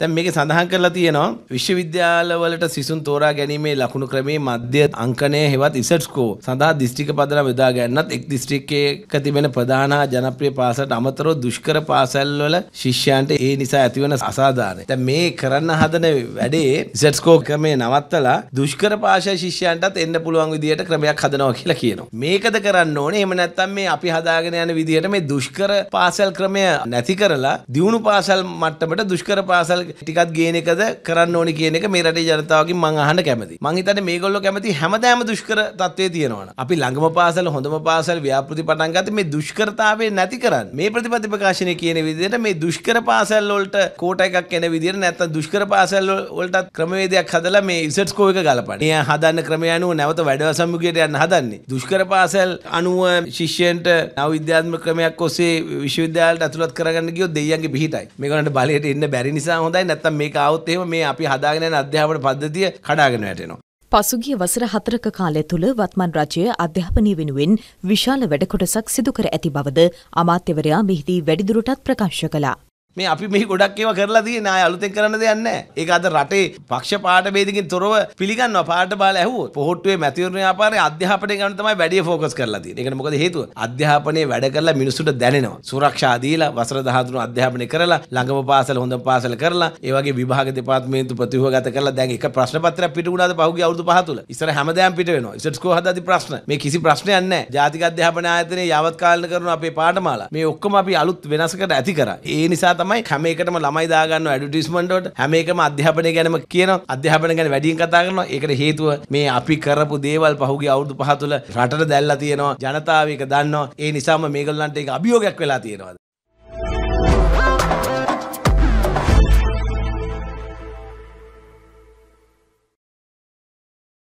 දැන් මේකේ සඳහන් කරලා තියෙනවා විශ්වවිද්‍යාලවලට සිසුන් තෝරා ගැනීමේ ලකුණු ක්‍රමයේ මධ්‍ය අංකණය හෙවත් ඉසට් ස්කෝ සඳහා දිස්ත්‍රික්ක පදනම යොදා ගන්නත් එක් දිස්ත්‍රික්කයක තිබෙන ප්‍රධාන හා ජනප්‍රිය පාසලට අමතරව දුෂ්කර පාසල්වල ශිෂ්‍යයන්ට ඒ නිසා ඇතිවන අසාධාරණය. දැන් මේ කරන්න හදන වැඩේ ඉසට් ස්කෝ ක්‍රමය නවත්තලා දුෂ්කර පාසල් ශිෂ්‍යයන්ටත් එන්න පුළුවන් විදියට ක්‍රමයක් හදනවා කියලා කියනවා. මේකද කරන්න ඕනේ. එහෙම නැත්නම් මේ අපි හදාගෙන යන විදියට මේ දුෂ්කර පාසල් ක්‍රමය නැති කරලා දියුණු පාසල් මට්ටමට දුෂ්කර පාසල් ටිකක් ගේන එකද කරන්න ඕනි කියන එක මේ රටේ ජනතාවගෙන් මං අහන්න කැමතියි. මං හිතන්නේ මේගොල්ලෝ කැමති හැමදාම දුෂ්කර තත්ත්වයේ තියෙනවනේ. අපි ළඟම පාසල හොඳම පාසල් ව්‍යාපෘති පටන් ගත්තේ මේ දුෂ්කරතාවය නැති කරන්න. මේ ප්‍රතිපත්ති ප්‍රකාශනය කියන විදිහට මේ දුෂ්කර පාසල් වලට කෝට එකක් එන විදිහට නැත්නම් දුෂ්කර පාසල් වලටත් ක්‍රමවේදයක් හදලා මේ ඉසට් ස්කෝ එක ගලපන්න. මේ හදන්න ක්‍රමය අනුව නැවත වැඩවසම්මුඛයට යන්න හදන්නේ. දුෂ්කර පාසල් අනුව ශිෂ්‍යයන්ට නව විද්‍යාත්මක ක්‍රමයක් ඔස්සේ විශ්වවිද්‍යාලයට ඇතුළත් කරගන්න ගියොත් දෙයියන්ගේ පිහිටයි. මේගොල්ලන්ට බලයට එන්න බැරි නිසා හොඳයි නැත්නම් මේක ආවොත් එහෙම මේ අපි හදාගෙන යන අධ්‍යාපන පද්ධතිය කඩාගෙන වැටෙනවා. පසුගිය වසර හතරක කාලය තුළ වත්මන් රජය අධ්‍යාපනය වෙනුවෙන් විශාල වැඩකොටසක් සිදු කර ඇති බවද අමාත්‍යවරයා මෙහිදී වැඩිදුරටත් ප්‍රකාශ කළා. මේ අපි මේ ගොඩක් ඒවා කරලා තියෙන අය අලුතෙන් කරන්න දෙයක් නැහැ. ඒක අද රටේ පක්ෂ පාට ભેදකින් තොරව පිළිගන්නවා පාට බාල ඇහුවොත්. පොහොට්ටුවේ මැතිවරණ ව්‍යාපාරයේ අධ්‍යාපනය ගන්න තමයි වැඩි ફોකස් කරලා තියෙන්නේ. ඒකට මොකද හේතුව? අධ්‍යාපනයේ වැඩ කරලා මිනිසුන්ට දැනෙනවා. සුරක්ෂා දීලා වසර 13 අධ්‍යාපනය කරලා ළඟම පාසල හොඳම පාසල කරලා ඒ වගේ විභාග දෙපාර්තමේන්තු ප්‍රතිවගත කරලා දැන් එක ප්‍රශ්න පත්‍රයක් පිට වුණාද පහුගිය අවුරුදු පහ තුල. ඉස්සර හැමදාම පිට වෙනවා. ඉසට් ස්කෝ හදාදී ප්‍රශ්න. මේ කිසි ප්‍රශ්නයක් නැහැ. ජාතික අධ්‍යාපන ආයතනයේ යාවත් කාලන කරන අපේ පාඨමාලා. මේ ඔක්කොම අපි අලුත් වෙනසකට ඇති කරා. ඒ නිසා තමයි හැම එකටම ළමයි දාගන්න ඇඩටිස්මන්ට් වලට. හැම එකම අධ්‍යාපනය ගැනම කියනවා. අධ්‍යාපනය ගැන වැඩියෙන් කතා කරනවා. ඒකට හේතුව මේ අපි කරපු දේවල් පහුගිය අවුරුදු පහ තුළ රටට දැල්ලා තියෙනවා. ජනතාව ඒක දන්නවා. ඒ නිසාම මේගොල්ලන්ට ඒක අභියෝගයක් වෙලා තියෙනවා